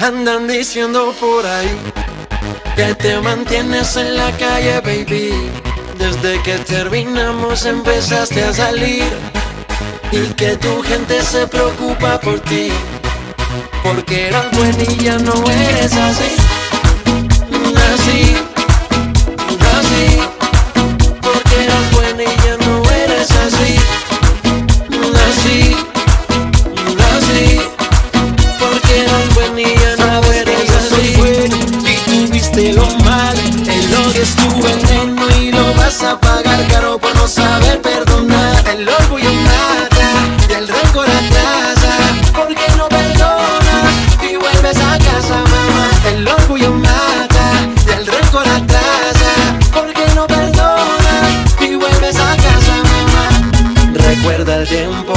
Andan diciendo por ahí que te mantienes en la calle, baby. Desde que terminamos empezaste a salir y que tu gente se preocupa por ti. Porque eras buena y ya no eres así. Así, Recuerda el tiempo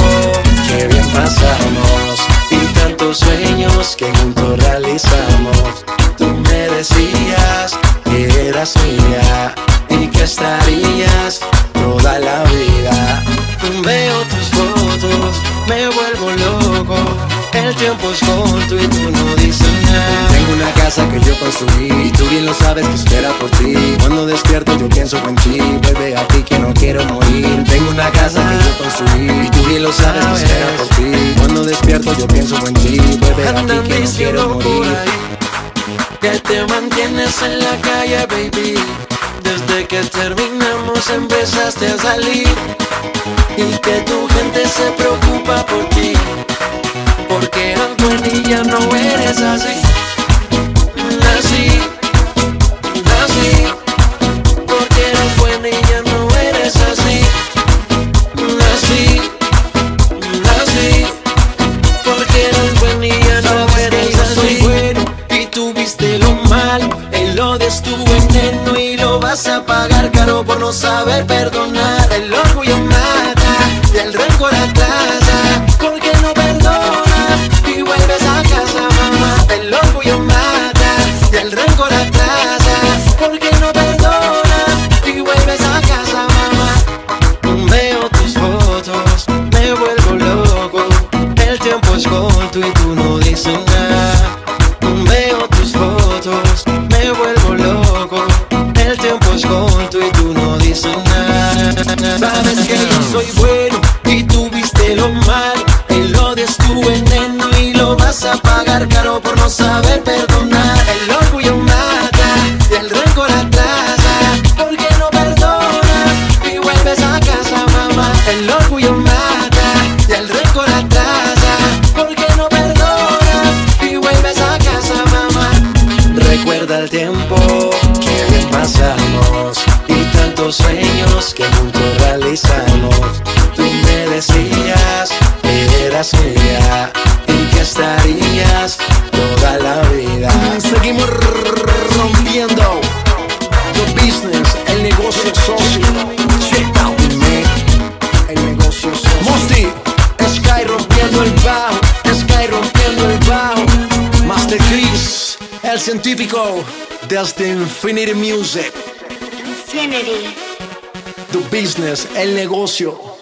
que bien pasamos y tantos sueños que juntos realizamos. Tú me decías que eras mía y que estarías toda la vida. Veo tus fotos, me vuelvo loco. El tiempo es corto y tú no dices nada. Tengo una casa que yo construí y tú bien lo sabes que espera por ti. Cuando despierto y tú bien lo sabes espera por ti. Cuando despierto yo pienso en ti, vuelve Andan que no quiero morir. que te mantienes en la calle, baby. Desde que terminamos empezaste a salir y que tu gente se preocupa por ti. No saber perdonar. El orgullo mata y el rencor atrasa. ¿Por qué no perdonas y vuelves a casa, mamá? El orgullo mata y el rencor atrasa. ¿Por qué no perdonas y vuelves a casa, mamá? Veo tus fotos, me vuelvo loco. El tiempo es corto y tú no dices nada. Veo tus fotos, me vuelvo loco. El tiempo es corto tú. Sabes que yo soy bueno y tuviste lo mal. El odio es tu veneno y lo vas a pagar caro por no saber tantos sueños que juntos realizamos. Tú me decías que eras mía y que estarías toda la vida. Seguimos rompiendo the business, el negocio socio. Check out me, el negocio socio. Mosti, Sky rompiendo el bajo, Sky rompiendo el bajo. Master Chris, el científico, desde Infinity Music. Infinity. The business, el negocio.